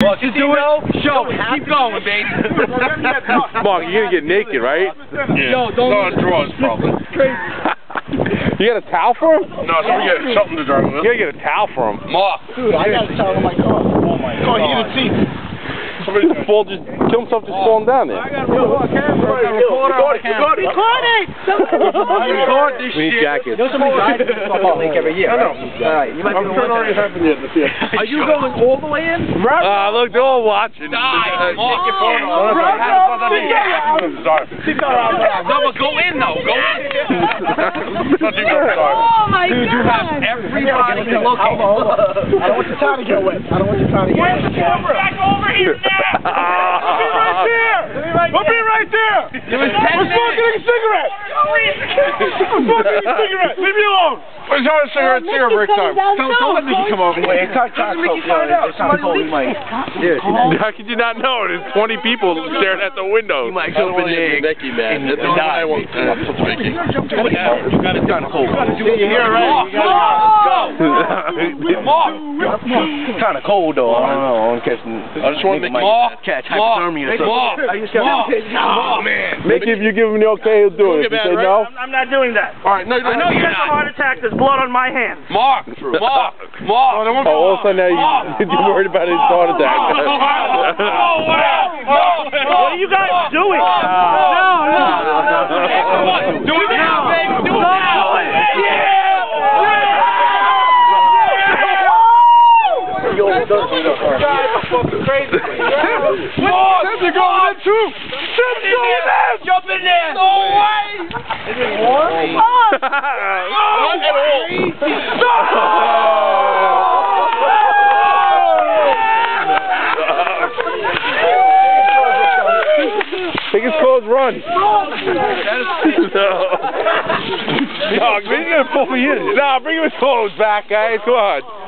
Well, you do it. Show it. Keep going, baby. Mark, you're gonna get naked, right? Yeah. Yo, don't- No, drawers probably. you got a towel for him? No, so we get something to drive with. You gotta get a towel for him. Mark. Dude, I got a towel in my car. Oh my Go god. heated seats. Somebody's gonna Fall, just kill himself, just falling down there. Record it. Record it. Record this We need jackets. You know somebody dies in this lake every year, I know. Alright, you might be I'm the sure one already that... happened yet this year. Are you going all the way in? Ah, look, they're all watching. Die. Uh, Mark. take your phone No, off. no, no, Sorry. No, but go in though. Go in. Not too good, sorry. Oh my Dude, you have everybody to Hold look on, hold on. I don't want your towel to get wet. I don't want your towel to get wet. Back over here now! We'll be right there. We'll be right There was ten minutes. a cigarette. I'm smoking a cigarette. Leave me alone. Where's our cigarette here break time? Don't, don't let Mickey come over. Wait, it's not time cold. It's time cold. You might... Dude, How could you not know? There's 20 people staring at the window. might I don't want to get Mickey, man. That's the one I want. Uh, what's Mickey? You got it done cold. You're here, right? You Mark. It's kind of cold though. I don't know. I'm catching. I just want to make Mark. catch Mark. hypothermia or Mark. something. I just got Mark. Oh man. Mickey, if you give him the okay, he'll do it. If you say no, I'm not doing that. All right, no, you I don't. know you're There's a heart attack. There's blood on my hands. Mark. Mark. Mark. oh, all of a sudden now you, you're worried about his heart attack. Oh wow. What are you guys doing? Do it now, baby. Do it now. Mark. Tim's are going in too. Tim's going in. Jump in there. No way. Not at all. Take his clothes, run. no. No, he's gonna pull me in. Nah, bring him his clothes back, guys. Come on.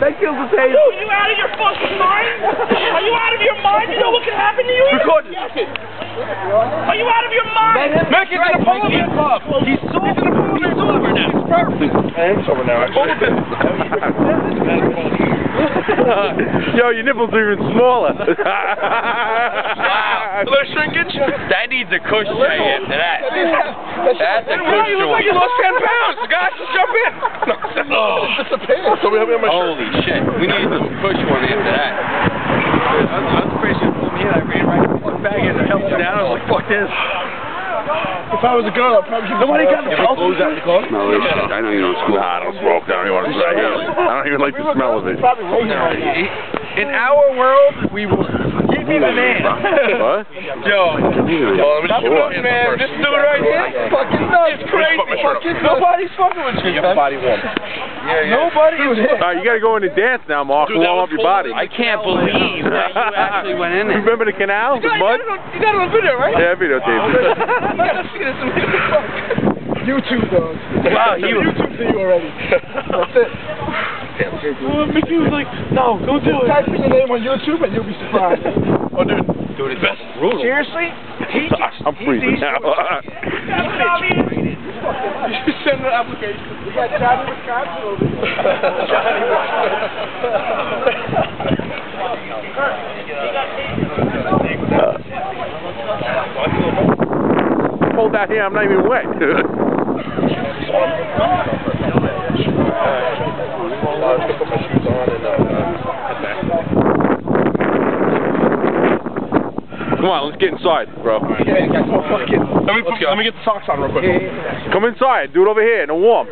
Are you out of your fucking mind? Are you out of your mind? You know what can happen to you? Record this. Are you out of your mind? Make it in a Parliament Club. He's sober. He's sober now. It's perfect. I am sober now, actually. Yo, your nipples are even smaller. Wow. Shrinkage? That needs a cushion right after that. That's a cushion. You look like you lost 10 pounds. Guys, just jump in. Oh, it's just a pants. So we have my. Holy shit. We need to push one after that. I was crazy to pull me in. I ran right fucking back in. I helped you down. I was like, fuck this. If I was a girl, I'd probably Nobody got the Close out the car. No, it's, I know you don't smoke. Nah, I don't smoke. I don't even want to try it. I don't even like the smell of it. In our world, we will give me the man. What? Yo. Well, let me just Look, man, this dude right here, fucking nuts, crazy. put my shirt up. Fucking nobody's fucking with you, man. Body warm. Nobody is. All right, you got to go in and dance now, Mark, Dude, that warm up your body. I can't believe that you actually went in there. Remember the canal? The mud? You got it on video, right? Yeah, I videotaped it. Oh, you gotta see this. YouTube, dog. Wow, he was. YouTube to you already. That's it. Well, Mickey was like, no, go do it. Type in your name on YouTube and you'll be surprised. Oh, dude. Dude, it's best brutal. Seriously? He, I'm freezing now. you send an application. We got Johnny Wisconsin over here. Hold that here, I'm not even wet. Uh, I'm gonna put my shoes on and uh, head back. Come on, let's get inside, bro. Let me, put, let me get the socks on real quick. Come inside. Do it over here in the warm.